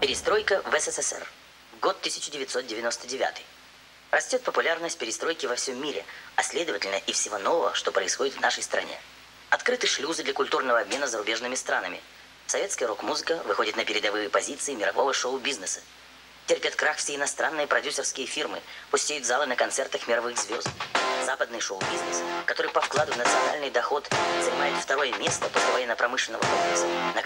Перестройка в СССР. Год 1999. Растет популярность перестройки во всем мире, а следовательно и всего нового, что происходит в нашей стране. Открыты шлюзы для культурного обмена с зарубежными странами. Советская рок-музыка выходит на передовые позиции мирового шоу-бизнеса. Терпят крах все иностранные продюсерские фирмы, пустеют залы на концертах мировых звезд. Западный шоу-бизнес, который по вкладу в национальный доход занимает второе место после военно-промышленного комплекса. На...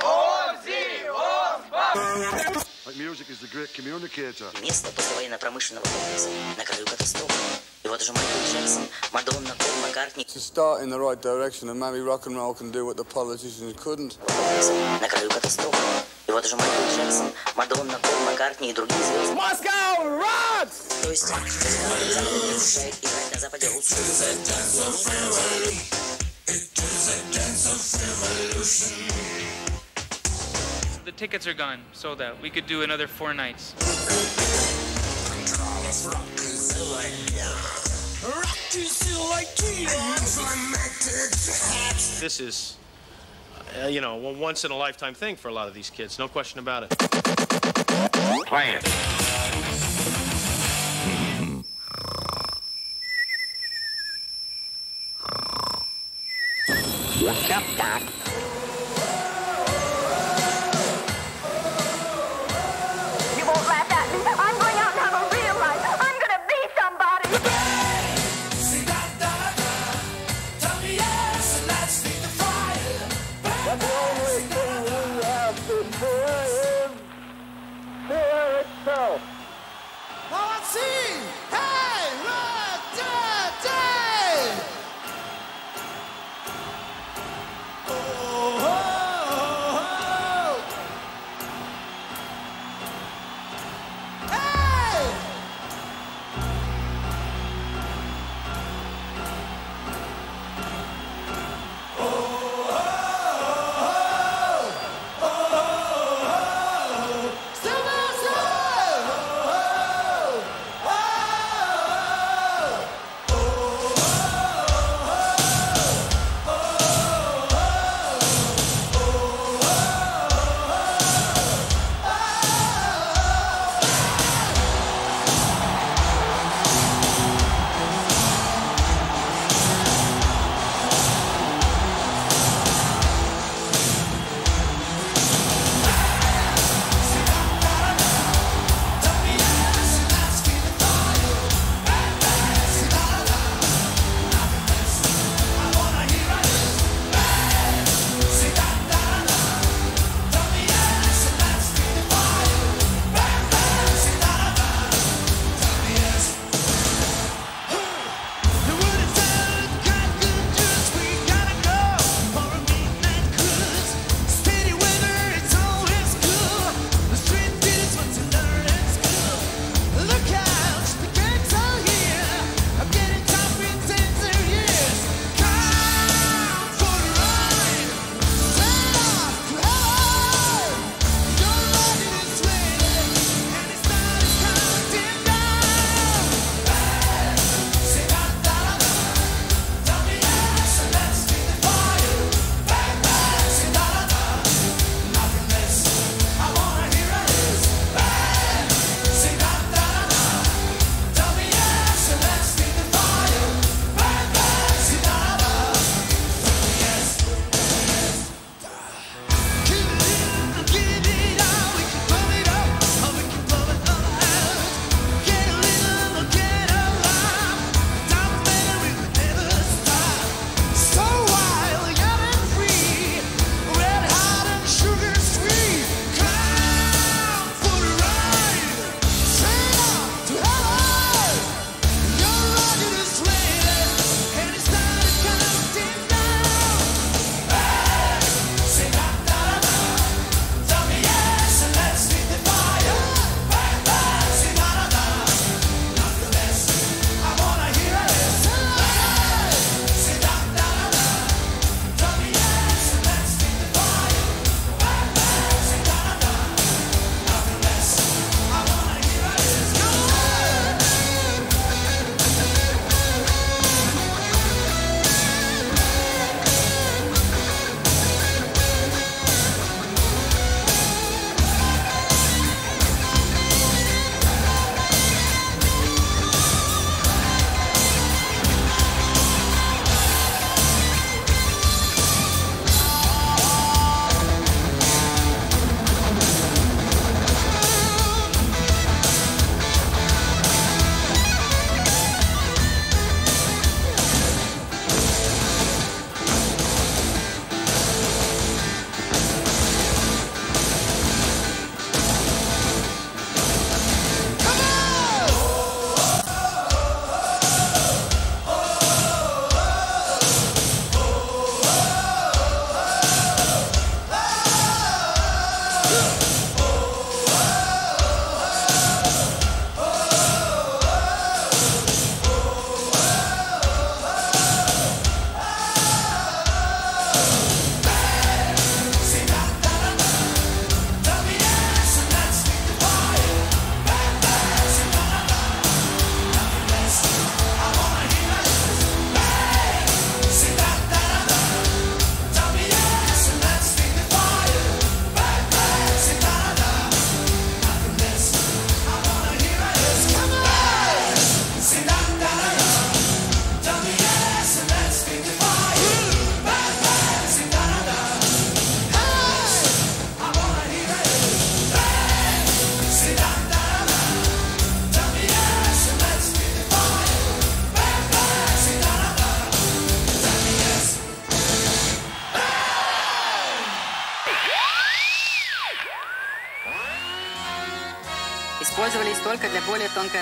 Like music is the great communicator. Место после военно-промышленного комплекса. На краю катастрофы. И вот уже Майкл Джексон, Мадонна, Пол Маккартни to start in the right direction, and maybe rock and roll can do what the politicians couldn't. комплекса. На краю катастрофы. И вот уже Майкл Джексон, Мадонна, Пол Маккартни и другие звезды. Moscow rocks! То есть, Запад разрешает играть на Западе русскую The tickets are gone, sold out. We could do another four nights. This is, uh, you know, a once in a lifetime thing for a lot of these kids. No question about it. Play it. What's up, Doc?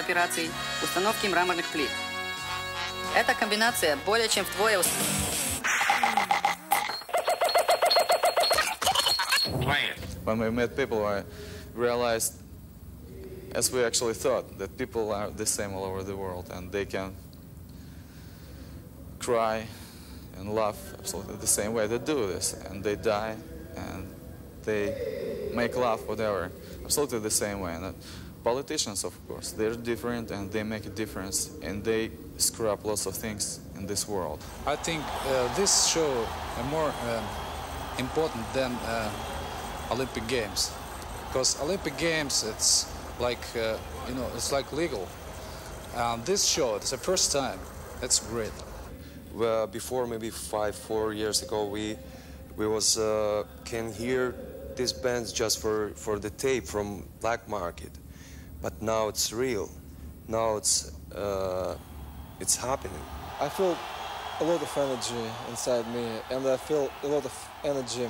операций установки мраморных плит. Эта комбинация более чем вдвое ус- Play it. When we met people, I realized, as we actually thought, that people are the same all over the world and they can cry and laugh absolutely the same way they do this. And they die and they make laugh, whatever, absolutely the same way. And uh, politicians, of course, they're different and they make a difference and they screw up lots of things in this world. I think uh, this show is more um, important than uh, Olympic Games, because Olympic Games it's like uh, you know it's like legal. Um, this show it's the first time. That's great. Well, before maybe five, four years ago, we we was uh, can hear these bands just for for the tape from black market, but now it's real. Now it's uh, it's happening. I feel a lot of energy inside me, and I feel a lot of energy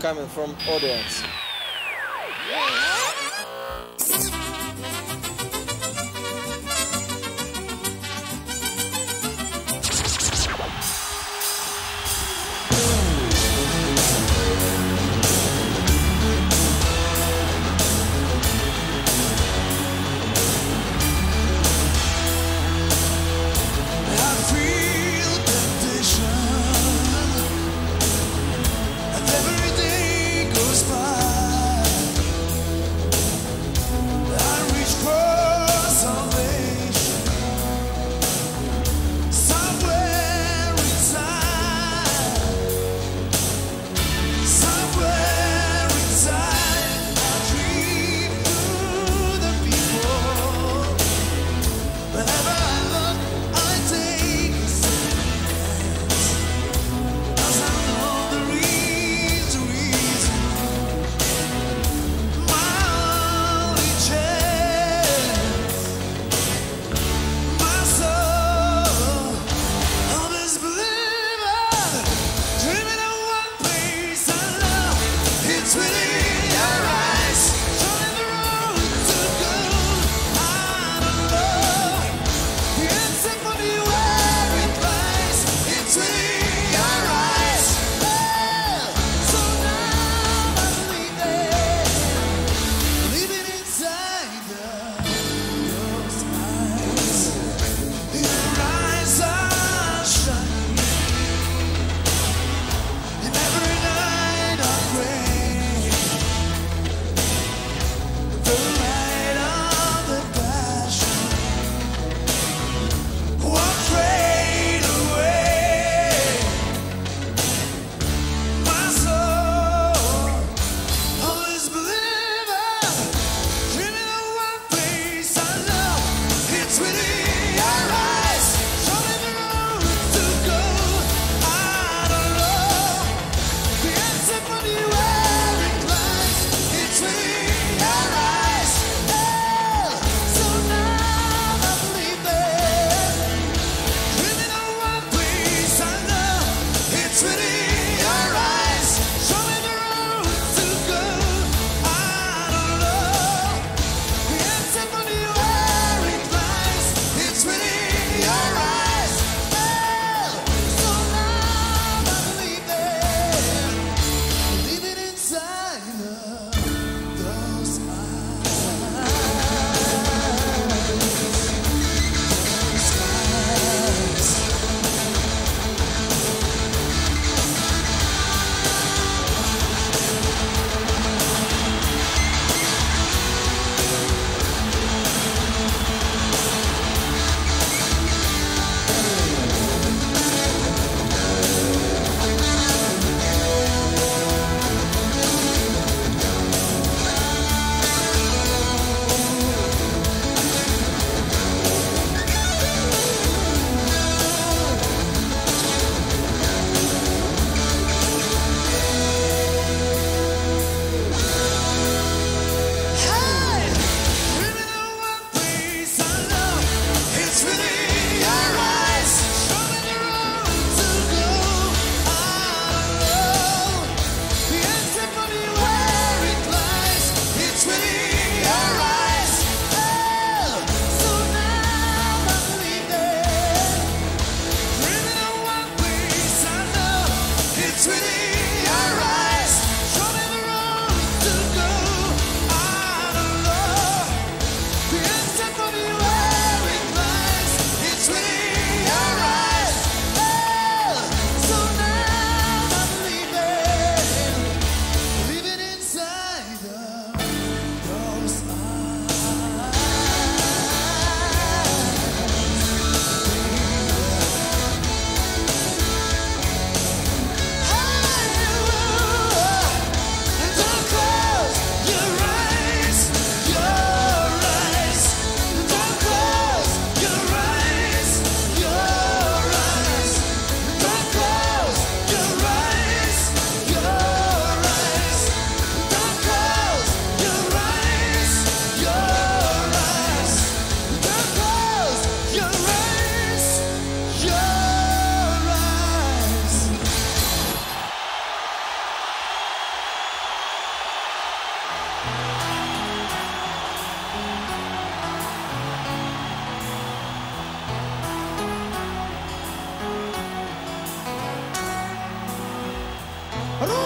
coming from audience. I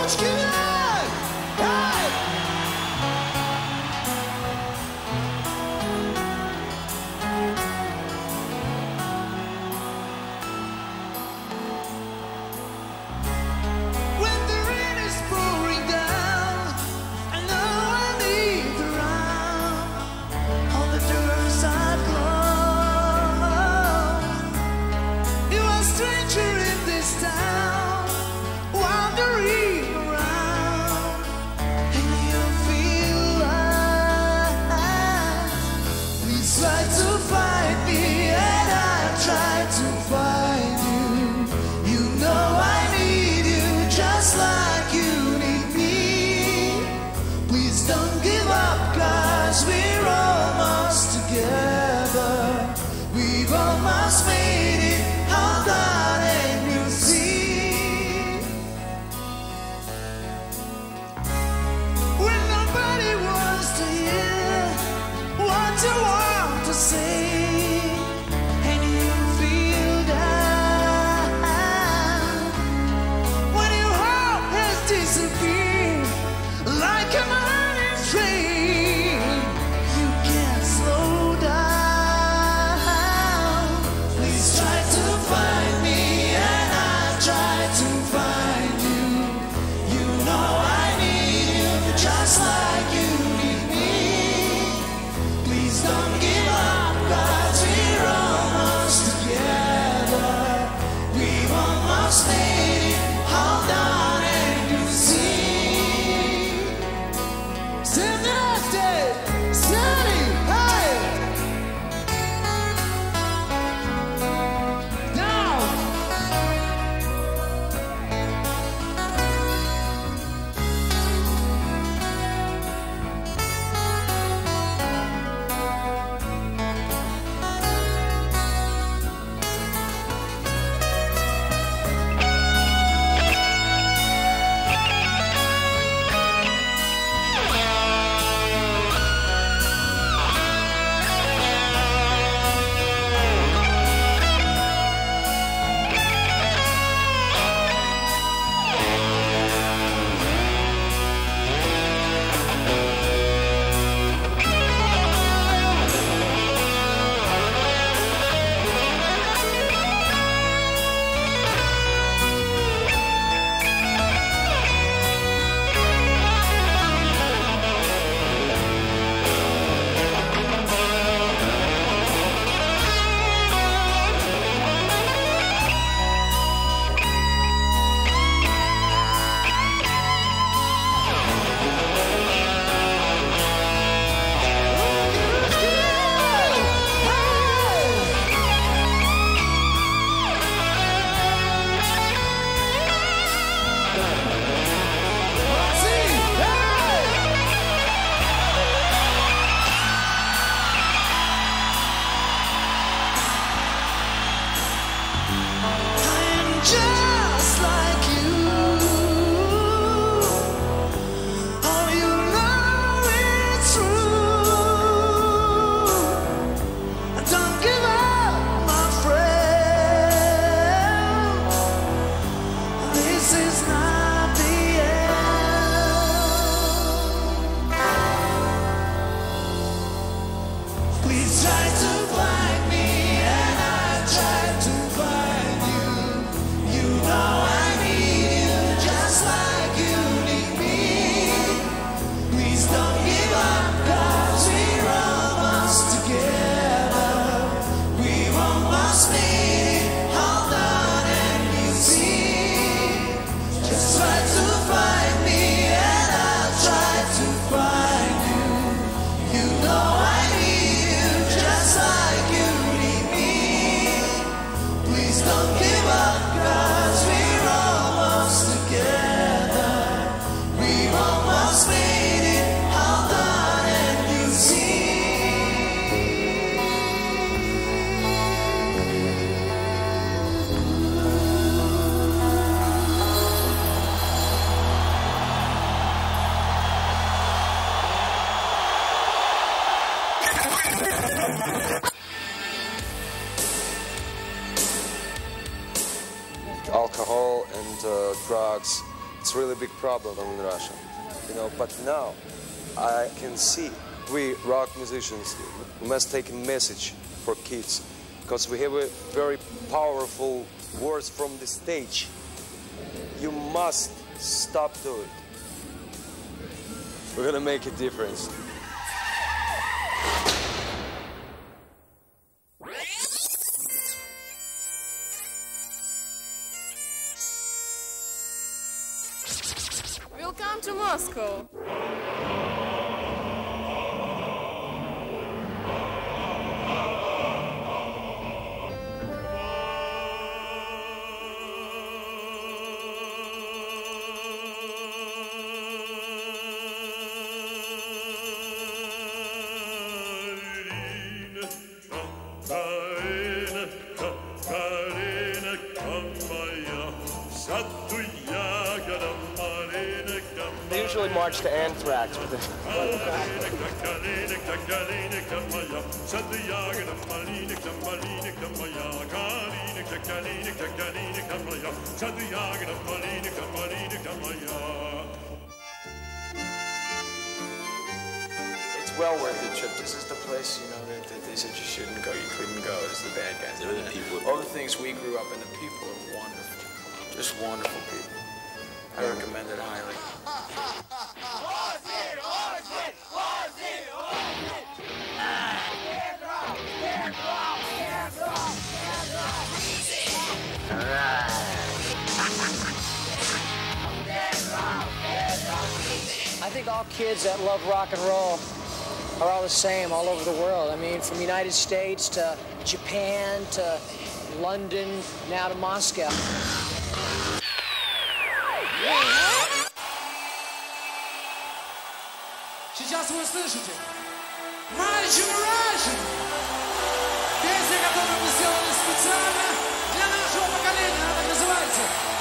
much can in Russia, you know. But now I can see we rock musicians must take a message for kids because we have a very powerful words from the stage. You must stop to it. We're gonna make a difference. Moscow. They usually march to Anthrax, but the It's well worth the trip. This is the place, you know, that, that they said you shouldn't go, you couldn't go. It's the bad guys. They're the people. All the things we grew up in, the people are wonderful. Just wonderful people. I recommend it highly. all kids that love rock and roll are all the same all over the world. I mean, from United States to Japan to London, now to Moscow. Сейчас вы слышите My Generation. Песня, которую мы сделали специально для нашего поколения. Она так называется.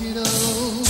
it all.